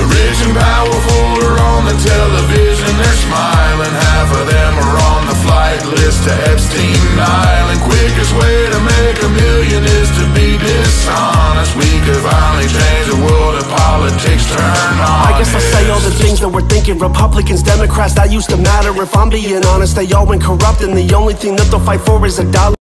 The rich and powerful are on the television, they're smiling. Half of them are on the flight list to Epstein Island. Quickest way to make a million is to be dishonest. We could finally change the world if politics turn on. I guess I say all the things that we're thinking. Republicans, Democrats, that used to matter. If I'm being honest, they all went corrupt, and the only thing that they'll fight for is a dollar.